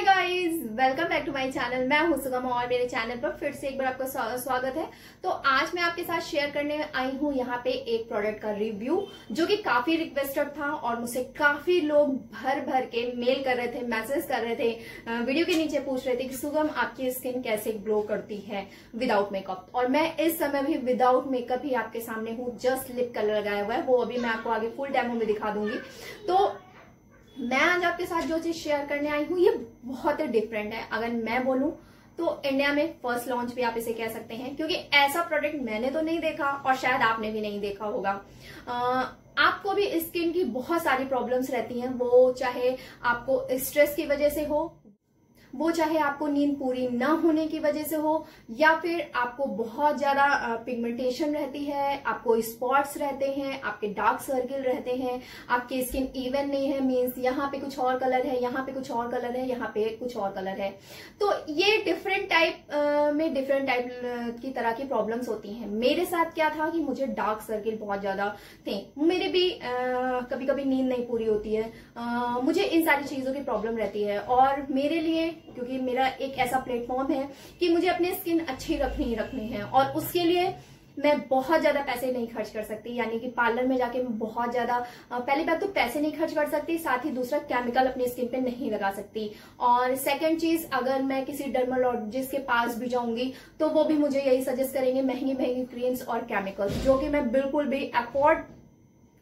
Hi guys welcome back to my channel मैं हूँ सुगम और मेरे चैनल पर फिर से एक बार आपका स्वागत है। तो आज मैं आपके साथ शेयर करने आई हूँ यहाँ पे एक प्रोडक्ट का रिव्यू जो कि काफ़ी रिक्वेस्टेड था और मुझसे काफ़ी लोग भर भर के मेल कर रहे थे मैसेज कर रहे थे। वीडियो के नीचे पूछ रहे थे कि सुगम, आपकी स्किन कैसे ग्लो करती है विदाउट मेकअप और मैं इस समय भी विदाउट मेकअप ही आपके सामने हूँ। जस्ट लिप कलर लगाया हुआ है, वो अभी मैं आपको आगे फुल डेमो में दिखा दूँगी। तो मैं आज आपके साथ जो चीज़ शेयर करने आई हूँ ये बहुत ही डिफरेंट है। अगर मैं बोलूँ तो इंडिया में फ़र्स्ट लॉन्च भी आप इसे कह सकते हैं क्योंकि ऐसा प्रोडक्ट मैंने तो नहीं देखा और शायद आपने भी नहीं देखा होगा। आ, आपको भी स्किन की बहुत सारी प्रॉब्लम्स रहती हैं वो चाहे आपको स्ट्रेस की वजह से हो वो चाहे आपको नींद पूरी न होने की वजह से हो या फिर आपको बहुत ज़्यादा पिगमेंटेशन रहती है आपको स्पॉट्स रहते हैं आपके डार्क सर्किल रहते हैं आपकी स्किन इवन नहीं है मीन्स यहाँ पे कुछ और कलर है यहाँ पे कुछ और कलर है यहाँ पे कुछ और कलर है। तो ये डिफरेंट टाइप में डिफरेंट टाइप की तरह की प्रॉब्लम्स होती हैं। मेरे साथ क्या था कि मुझे डार्क सर्किल बहुत ज़्यादा थे। मेरे भी आ, कभी कभी नींद नहीं पूरी होती है। आ, मुझे इन सारी चीज़ों की प्रॉब्लम रहती है। और मेरे लिए क्योंकि मेरा एक ऐसा प्लेटफॉर्म है कि मुझे अपनी स्किन अच्छी रखनी ही रखनी है। और उसके लिए मैं बहुत ज़्यादा पैसे नहीं खर्च कर सकती। यानी कि पार्लर में जाके मैं बहुत ज़्यादा पहली बात तो पैसे नहीं खर्च कर सकती, साथ ही दूसरा केमिकल अपनी स्किन पे नहीं लगा सकती। और सेकंड चीज़, अगर मैं किसी डर्मोलॉजिस्ट के पास भी जाऊँगी तो वो भी मुझे यही सजेस्ट करेंगे महँगी महँगी क्रीम्स और केमिकल्स जो कि मैं बिल्कुल भी अफोर्ड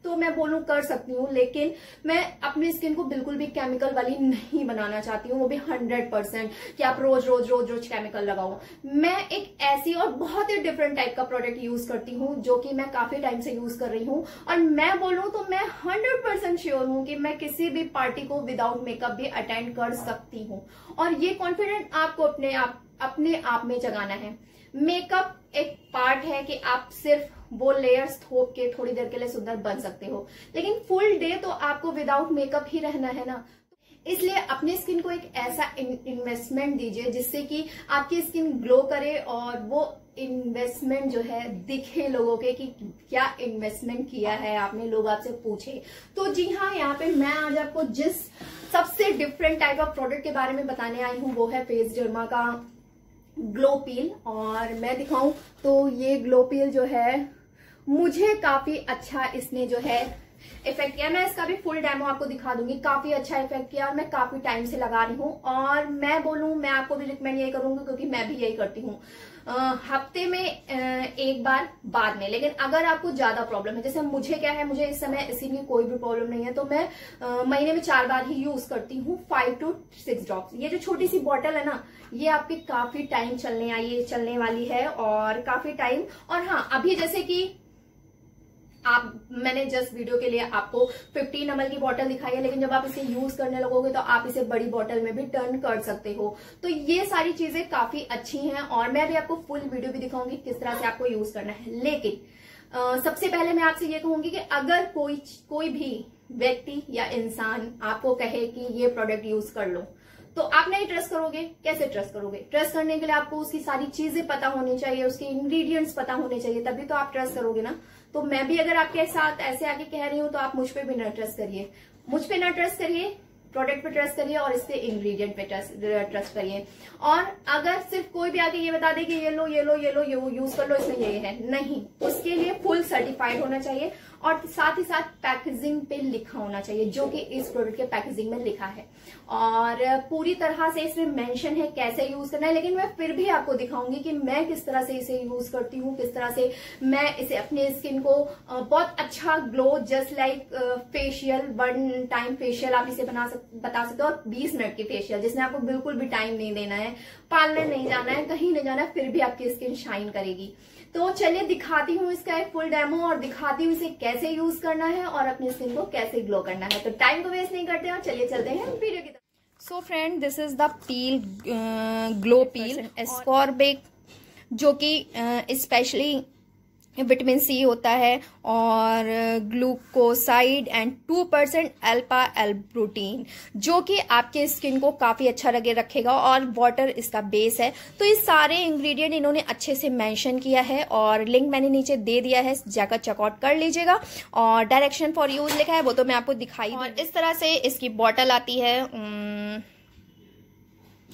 तो मैं बोलूँ, कर सकती हूँ, लेकिन मैं अपनी स्किन को बिल्कुल भी केमिकल वाली नहीं बनाना चाहती हूँ, वो भी हंड्रेड परसेंट कि आप रोज रोज रोज रोज केमिकल लगाओ। मैं एक ऐसी और बहुत ही डिफरेंट टाइप का प्रोडक्ट यूज़ करती हूँ, जो कि मैं काफ़ी टाइम से यूज़ कर रही हूँ। और मैं बोलूँ तो मैं हंड्रेड परसेंट श्योर हूँ कि मैं किसी भी पार्टी को विदाउट मेकअप भी अटेंड कर सकती हूँ। और ये कॉन्फिडेंट आपको अपने आप अपने आप में जगाना है। मेकअप एक पार्ट है कि आप सिर्फ़ वो लेयर्स थोप के थोड़ी देर के लिए सुंदर बन सकते हो। लेकिन फुल डे तो आपको विदाउट मेकअप ही रहना है ना। इसलिए अपने स्किन को एक ऐसा इन्वेस्टमेंट दीजिए जिससे कि आपकी स्किन ग्लो करे और वो इन्वेस्टमेंट जो है दिखे लोगों के कि क्या इन्वेस्टमेंट किया है, आपने लोग आपसे पूछे। तो जी हाँ यहाँ पे मैं आज आपको जिस सबसे डिफरेंट टाइप ऑफ़ प्रोडक्ट के बारे में बताने आई हूँ, वो है फेस जर्मा का ग्लो पील और मैं दिखाऊँ तो ये ग्लो पील जो है मुझे काफ़ी अच्छा इसने जो है इफ़ेक्ट किया। मैं इसका भी फुल डेमो आपको दिखा दूँगी। काफ़ी अच्छा इफ़ेक्ट किया और मैं काफ़ी टाइम से लगा रही हूँ। और मैं बोलूँ, मैं आपको भी रिकमेंड यही करूँगी क्योंकि मैं भी यही करती हूँ। हफ़्ते में एक बार बाद में। लेकिन अगर आपको ज़्यादा प्रॉब्लम है, जैसे मुझे क्या है, मुझे इस समय इसी में कोई भी प्रॉब्लम नहीं है तो मैं महीने में चार बार ही यूज़ करती हूँ फाइव टू सिक्स ड्रॉप्स ये जो छोटी सी बॉटल है ना, ये आपकी काफ़ी टाइम चलने आई चलने वाली है और काफ़ी टाइम और हाँ अभी जैसे कि आप मैंने जस्ट वीडियो के लिए आपको 15 एमएल की बोतल दिखाई है लेकिन जब आप इसे यूज़ करने लगोगे तो आप इसे बड़ी बोतल में भी टर्न कर सकते हो। तो ये सारी चीज़ें काफ़ी अच्छी हैं और मैं भी आपको फुल वीडियो भी दिखाऊँगी किस तरह से आपको यूज़ करना है। लेकिन आ, सबसे पहले मैं आपसे ये कहूँगी कि अगर कोई कोई भी व्यक्ति या इंसान आपको कहे कि ये प्रोडक्ट यूज़ कर लो तो आप नहीं ट्रस्ट करोगे? कैसे ट्रस्ट करोगे? ट्रस्ट करने के लिए आपको उसकी सारी चीज़ें पता होनी चाहिए, उसके इंग्रेडिएंट्स पता होने चाहिए, तभी तो आप ट्रस्ट करोगे ना। तो मैं भी अगर आपके साथ ऐसे आके कह रही हूँ तो आप मुझ पर भी न ट्रस्ट करिए। मुझ पर ना ट्रस्ट करिए प्रोडक्ट पे ट्रस्ट करिए और इसके इंग्रेडिएंट पे ट्रस्ट करिए। और अगर सिर्फ़ कोई भी आके ये बता दे कि ये लो ये लो ये लो, ये यूज़ कर लो, इसमें ये है। नहीं, उसके लिए फुल सर्टिफाइड होना चाहिए। और साथ ही साथ पैकेजिंग पे लिखा होना चाहिए जो कि इस प्रोडक्ट के पैकेजिंग में लिखा है। और पूरी तरह से इसमें मेंशन है कैसे यूज़ करना है लेकिन मैं फिर भी आपको दिखाऊँगी कि मैं किस तरह से इसे यूज़ करती हूँ किस तरह से मैं इसे अपने स्किन को बहुत अच्छा glow just like facial one time facial आप इसे बना सक, बता सकते हो और 20 मिनट की फेशियल जिसमें आपको बिल्कुल भी टाइम नहीं देना है पार्लर नहीं जाना है कहीं नहीं जाना है फिर भी आपकी स्किन शाइन करेगी। तो चलिए दिखाती हूँ इसका एक फुल डेमो और दिखाती हूँ इसे कैसे यूज़ करना है और अपने स्किन को कैसे ग्लो करना है। तो टाइम को वेस्ट नहीं करते और चलिए चलते हैं वीडियो की तरफ़। So friend this is the peel glow peel ascorbic जो कि स्पेशली uh, विटामिन सी होता है और glucoside and two percent alpha L protein जो कि आपके स्किन को काफ़ी अच्छा लगे रखेगा और वाटर इसका बेस है। तो ये सारे इंग्रेडिएंट इन्होंने अच्छे से मेंशन किया है और लिंक मैंने नीचे दे दिया है जाकर चेकआउट कर लीजिएगा। और डायरेक्शन फॉर यूज़ लिखा है वो तो मैं आपको दिखाई और इस तरह से इसकी बॉटल आती है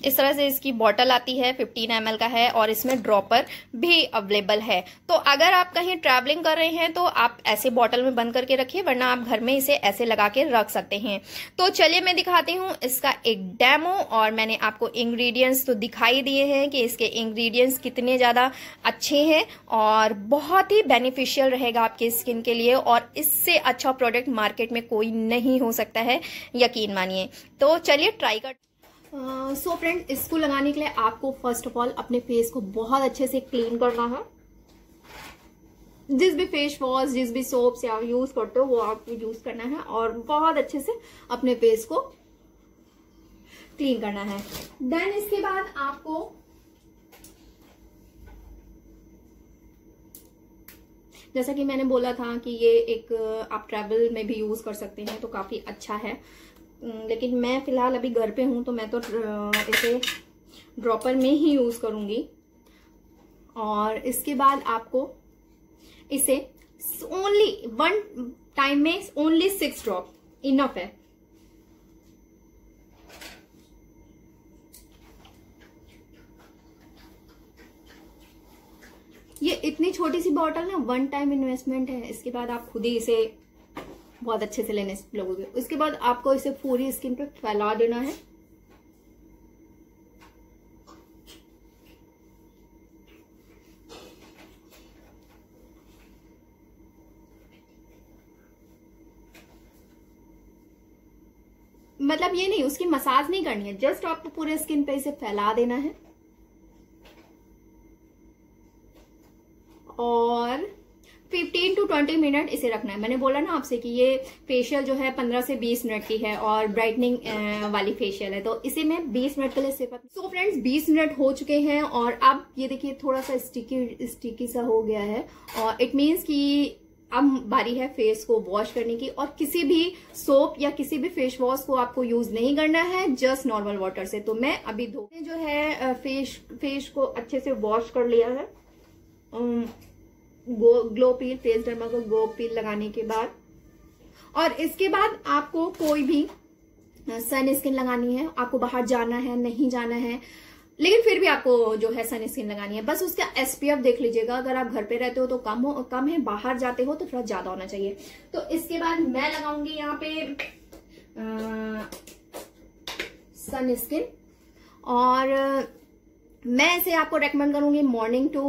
इस तरह से इसकी बॉटल आती है 15 एम का है और इसमें ड्रॉपर भी अवेलेबल है। तो अगर आप कहीं ट्रैवलिंग कर रहे हैं तो आप ऐसे बॉटल में बंद करके रखिए, वरना आप घर में इसे ऐसे लगा के रख सकते हैं। तो चलिए मैं दिखाती हूँ इसका एक डेमो और मैंने आपको इंग्रेडिएंट्स तो दिखाई दिए हैं कि इसके इंग्रेडिएंट्स कितने ज़्यादा अच्छे हैं और बहुत ही बेनिफिशियल रहेगा आपकी स्किन के लिए और इससे अच्छा प्रोडक्ट मार्केट में कोई नहीं हो सकता है, यकीन मानिए। तो चलिए ट्राई कर सो uh, फ्रेंड so इसको लगाने के लिए आपको फ़र्स्ट ऑफ़ ऑल अपने फेस को बहुत अच्छे से क्लीन करना है। जिस भी फेस वॉश जिस भी सोप से आप यूज़ करते हो वो आपको यूज़ करना है और बहुत अच्छे से अपने फेस को क्लीन करना है। देन इसके बाद आपको जैसा कि मैंने बोला था कि ये एक आप ट्रैवल में भी यूज़ कर सकते हैं तो काफ़ी अच्छा है। लेकिन मैं फ़िलहाल अभी घर पे हूँ तो मैं तो इसे ड्रॉपर में ही यूज़ करूँगी। और इसके बाद आपको इसे ओनली वन टाइम में ओनली सिक्स ड्रॉप इनफ है। ये इतनी छोटी सी बॉटल ना वन टाइम इन्वेस्टमेंट है। इसके बाद आप खुद ही इसे बहुत अच्छे से लेने लगोगे। उसके बाद आपको इसे पूरी स्किन पे फैला देना है। मतलब ये नहीं, उसकी मसाज नहीं करनी है जस्ट आपको पूरे स्किन पे इसे फैला देना है। और 15 टू 20 मिनट इसे रखना है। मैंने बोला ना आपसे कि ये फेशियल जो है 15 से 20 मिनट की है और ब्राइटनिंग वाली फेशियल है। तो इसे मैं 20 मिनट के लिए सिर्फ़ सो फ्रेंड्स 20 मिनट हो चुके हैं और अब ये देखिए थोड़ा सा स्टिकी स्टिकी सा हो गया है। और इट मीन्स कि अब बारी है फेस को वॉश करने की और किसी भी सोप या किसी भी फेस वॉश को आपको यूज़ नहीं करना है जस्ट नॉर्मल वाटर से। तो मैं अभी धो जो है फेस फेस को अच्छे से वॉश कर लिया है। ग्लो पील फेस डर्मा को ग्लो पील लगाने के बाद। और इसके बाद आपको कोई भी सन स्किन लगानी है, आपको बाहर जाना है, नहीं जाना है, लेकिन फिर भी आपको जो है सन स्किन लगानी है। बस उसका एसपीएफ देख लीजिएगा। अगर आप घर पे रहते हो तो कम हो, कम है, बाहर जाते हो तो थोड़ा ज़्यादा होना चाहिए। तो इसके बाद मैं लगाऊँगी यहाँ पे सन स्किन। और मैं इसे आपको रेकमेंड करूँगी मॉर्निंग टू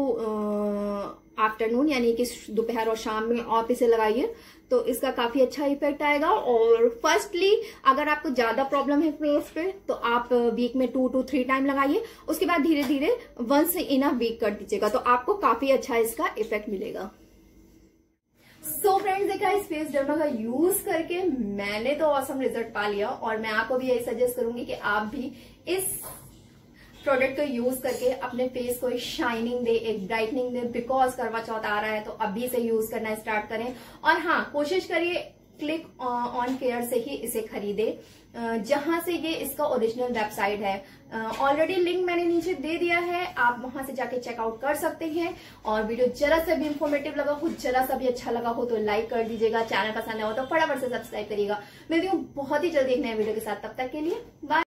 आफ्टरनून यानी कि दोपहर और शाम में आप इसे लगाइए तो इसका काफ़ी अच्छा इफ़ेक्ट आएगा। और फर्स्टली अगर आपको ज़्यादा प्रॉब्लम है फेस पे तो आप वीक में टू टू थ्री टाइम लगाइए। उसके बाद धीरे धीरे वंस इन अ वीक कर दीजिएगा तो आपको काफ़ी अच्छा इसका इफ़ेक्ट मिलेगा। सो फ्रेंड्स देखा इस फेस डर्मा का यूज़ करके मैंने तो औसम रिज़ल्ट पा लिया, और मैं आपको भी यही सजेस्ट करूँगी कि आप भी इस प्रोडक्ट को यूज़ करके अपने फेस को एक शाइनिंग दे, एक ब्राइटनिंग दे बिकॉज़ करवा चौथ आ रहा है तो अभी से यूज़ करना स्टार्ट करें। और हाँ कोशिश करिए क्लिक ऑन केयर से ही इसे खरीदे। जहाँ से ये इसका ओरिजिनल वेबसाइट है। ऑलरेडी लिंक मैंने नीचे दे दिया है, आप वहाँ से जाके चेकआउट कर सकते हैं। और वीडियो जरा सा भी इन्फॉर्मेटिव लगा हो, जरा सा भी अच्छा लगा हो तो लाइक कर दीजिएगा। चैनल पसंद आया हो तो फटाफट से सब्सक्राइब करिएगा। मिलती हूँ बहुत ही जल्दी एक नए वीडियो के साथ। तब तक के लिए बाय